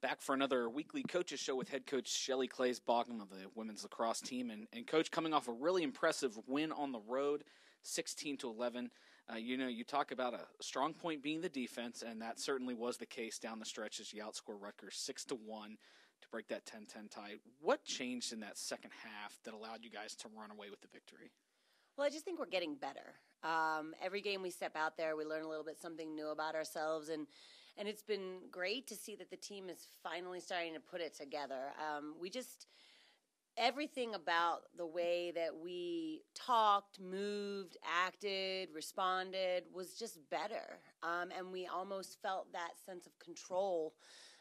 Back for another weekly coaches show with head coach Shelley Klaes-Bawcombe of the women's lacrosse team, and, and coach coming off a really impressive win on the road, 16 to 11. Uh, you know, you talk about a strong point being the defense, and that certainly was the case down the stretch as you outscore Rutgers six to one to break that 10-10 tie. What changed in that second half that allowed you guys to run away with the victory? Well, I just think we're getting better. Um, every game we step out there, we learn a little bit something new about ourselves, and and it's been great to see that the team is finally starting to put it together. Um, we just everything about the way that we talked, moved, acted, responded was just better, um, and we almost felt that sense of control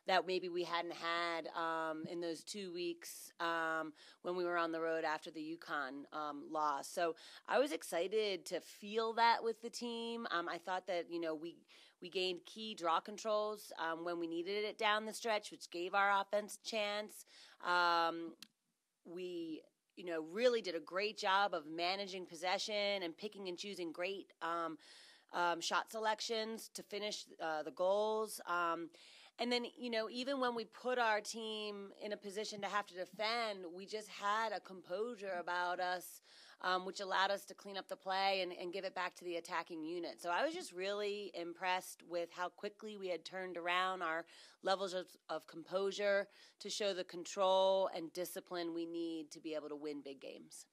that maybe we hadn't had um, in those two weeks um, when we were on the road after the UConn um, loss. So I was excited to feel that with the team. Um, I thought that you know we we gained key draw controls um, when we needed it down the stretch, which gave our offense a chance. Um, we you know really did a great job of managing possession and picking and choosing great um, shot selections to finish uh, the goals. Um, and then, you know, even when we put our team in a position to have to defend, we just had a composure about us, um, which allowed us to clean up the play and, and give it back to the attacking unit. So I was just really impressed with how quickly we had turned around our levels of, of composure to show the control and discipline we need to be able to win big games.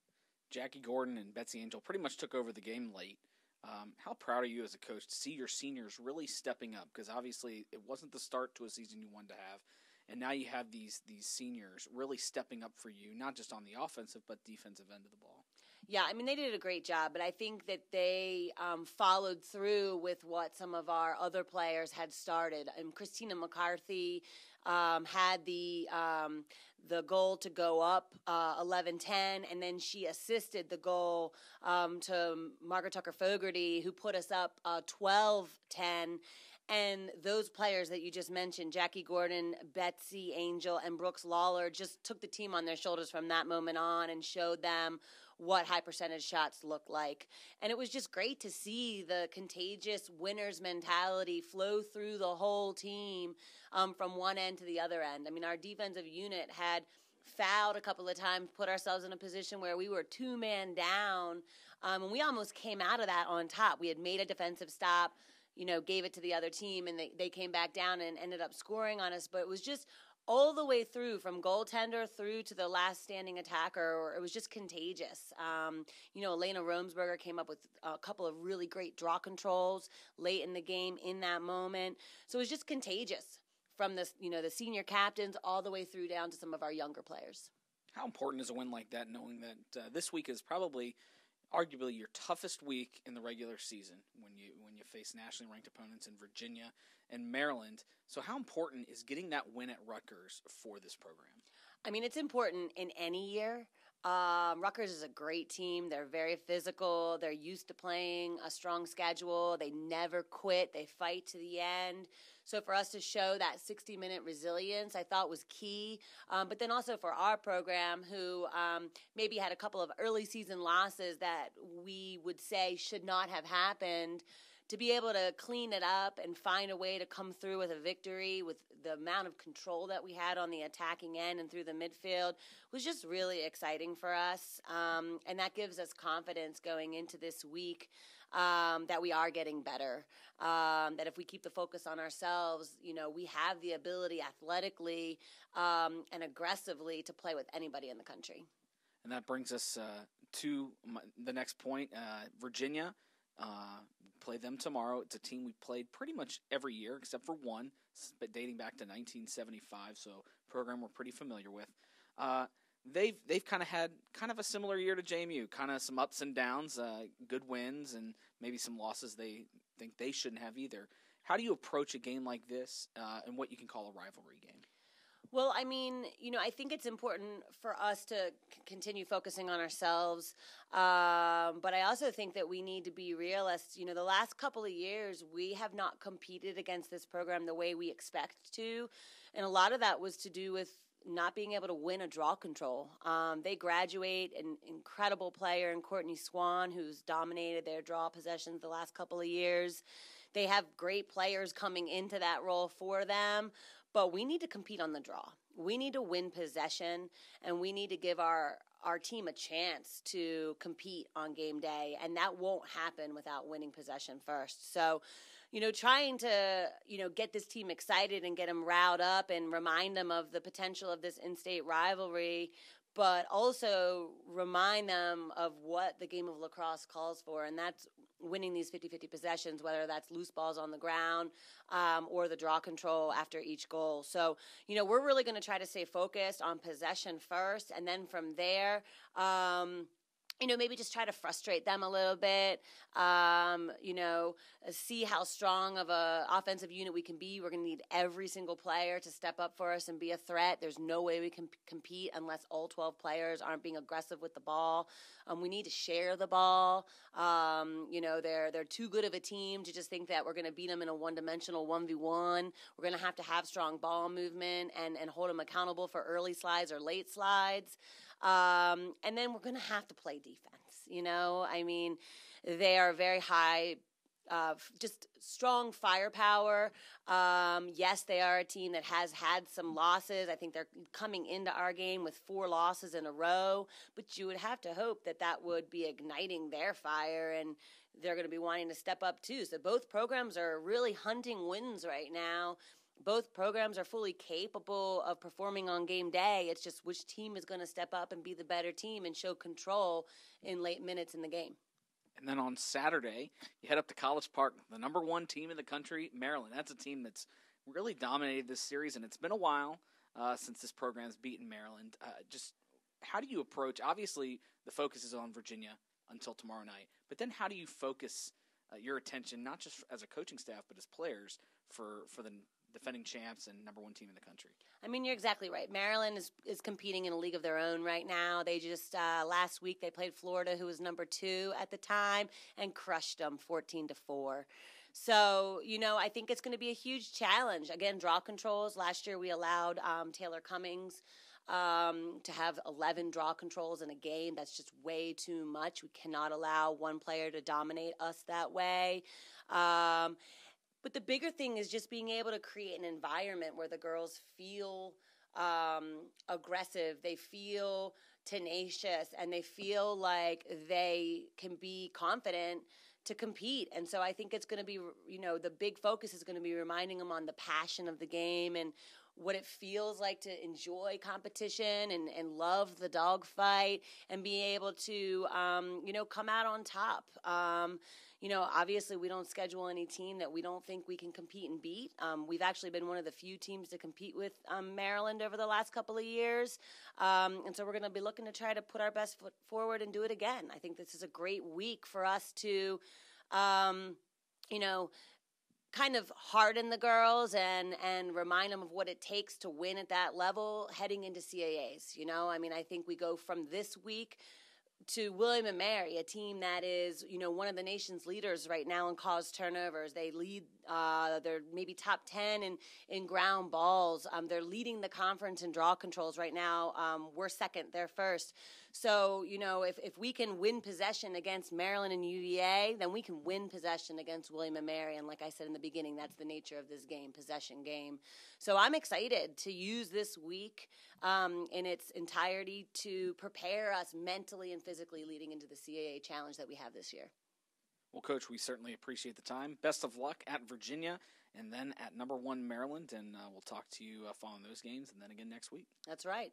Jackie Gordon and Betsy Angel pretty much took over the game late. Um, how proud are you as a coach to see your seniors really stepping up? Because obviously it wasn't the start to a season you wanted to have, and now you have these these seniors really stepping up for you, not just on the offensive but defensive end of the ball. Yeah, I mean they did a great job, but I think that they um, followed through with what some of our other players had started. And Christina McCarthy um, had the um, the goal to go up uh, 11-10, and then she assisted the goal um, to Margaret Tucker Fogarty, who put us up uh, 12-10. And those players that you just mentioned, Jackie Gordon, Betsy Angel, and Brooks Lawler, just took the team on their shoulders from that moment on and showed them what high percentage shots look like. And it was just great to see the contagious winners mentality flow through the whole team um, from one end to the other end. I mean, our defensive unit had fouled a couple of times, put ourselves in a position where we were two man down, um, and we almost came out of that on top. We had made a defensive stop, you know, gave it to the other team, and they, they came back down and ended up scoring on us. But it was just all the way through from goaltender through to the last standing attacker. It was just contagious. Um, you know, Elena Romesburg came up with a couple of really great draw controls late in the game in that moment. So it was just contagious from the you know the senior captains all the way through down to some of our younger players. How important is a win like that, knowing that uh, this week is probably arguably your toughest week in the regular season when you when you face nationally ranked opponents in Virginia and Maryland. So how important is getting that win at Rutgers for this program? I mean, it's important in any year. Um, Rutgers is a great team. They're very physical. They're used to playing a strong schedule. They never quit. They fight to the end. So for us to show that 60 minute resilience, I thought was key. Um, but then also for our program, who um, maybe had a couple of early season losses that we would say should not have happened to be able to clean it up and find a way to come through with a victory with the amount of control that we had on the attacking end and through the midfield was just really exciting for us. Um, and that gives us confidence going into this week um, that we are getting better. Um, that if we keep the focus on ourselves, you know, we have the ability athletically um, and aggressively to play with anybody in the country. And that brings us uh, to my, the next point uh, Virginia. Uh, play them tomorrow. It's a team we've played pretty much every year except for one, but dating back to 1975. So program we're pretty familiar with. Uh, they've they've kind of had kind of a similar year to JMU, kind of some ups and downs, uh, good wins, and maybe some losses they think they shouldn't have either. How do you approach a game like this uh, and what you can call a rivalry game? Well, I mean, you know, I think it's important for us to c- continue focusing on ourselves. Um, but I also think that we need to be realists. You know, the last couple of years, we have not competed against this program the way we expect to. And a lot of that was to do with not being able to win a draw control. Um, they graduate an incredible player in Courtney Swan, who's dominated their draw possessions the last couple of years. They have great players coming into that role for them, but we need to compete on the draw. We need to win possession, and we need to give our our team a chance to compete on game day, and that won't happen without winning possession first. So, you know, trying to you know get this team excited and get them riled up and remind them of the potential of this in-state rivalry but also remind them of what the game of lacrosse calls for, and that's winning these 50 50 possessions, whether that's loose balls on the ground um, or the draw control after each goal. So, you know, we're really going to try to stay focused on possession first, and then from there, um, you know, maybe just try to frustrate them a little bit. Um, you know, see how strong of a offensive unit we can be. We're going to need every single player to step up for us and be a threat. There's no way we can compete unless all 12 players aren't being aggressive with the ball. Um, we need to share the ball. Um, you know, they're they're too good of a team to just think that we're going to beat them in a one-dimensional 1v1. We're going to have to have strong ball movement and and hold them accountable for early slides or late slides. Um, and then we're going to have to play defense. You know, I mean, they are very high uh, just strong firepower. Um, yes, they are a team that has had some losses. I think they're coming into our game with four losses in a row, but you would have to hope that that would be igniting their fire and they're going to be wanting to step up too. So both programs are really hunting wins right now both programs are fully capable of performing on game day. It's just which team is going to step up and be the better team and show control in late minutes in the game. And then on Saturday, you head up to College Park, the number one team in the country, Maryland. That's a team that's really dominated this series, and it's been a while uh, since this program's beaten Maryland. Uh, just how do you approach? Obviously, the focus is on Virginia until tomorrow night, but then how do you focus uh, your attention, not just as a coaching staff, but as players, for for the defending champs and number one team in the country. I mean, you're exactly right. Maryland is, is competing in a league of their own right now. They just uh, last week they played Florida, who was number two at the time, and crushed them 14 to four. So, you know, I think it's going to be a huge challenge. Again, draw controls. Last year we allowed um, Taylor Cummings um, to have 11 draw controls in a game. That's just way too much. We cannot allow one player to dominate us that way. Um, but the bigger thing is just being able to create an environment where the girls feel um, aggressive, they feel tenacious, and they feel like they can be confident to compete. And so I think it's going to be, you know, the big focus is going to be reminding them on the passion of the game and what it feels like to enjoy competition and, and love the dogfight and be able to, um, you know, come out on top. Um, you know, obviously we don't schedule any team that we don't think we can compete and beat. Um, we've actually been one of the few teams to compete with um, Maryland over the last couple of years. Um, and so we're going to be looking to try to put our best foot forward and do it again. I think this is a great week for us to, um, you know, kind of harden the girls and and remind them of what it takes to win at that level heading into CAAs. You know, I mean, I think we go from this week to William and Mary, a team that is, you know, one of the nation's leaders right now in cause turnovers. They lead, uh, they're maybe top 10 in, in ground balls. Um, they're leading the conference in draw controls right now. Um, we're second, they're first. So, you know, if, if we can win possession against Maryland and UVA, then we can win possession against William and Mary. And like I said in the beginning, that's the nature of this game, possession game. So I'm excited to use this week um, in its entirety to prepare us mentally and physically leading into the CAA challenge that we have this year. Well, Coach, we certainly appreciate the time. Best of luck at Virginia and then at number one Maryland. And uh, we'll talk to you uh, following those games and then again next week. That's right.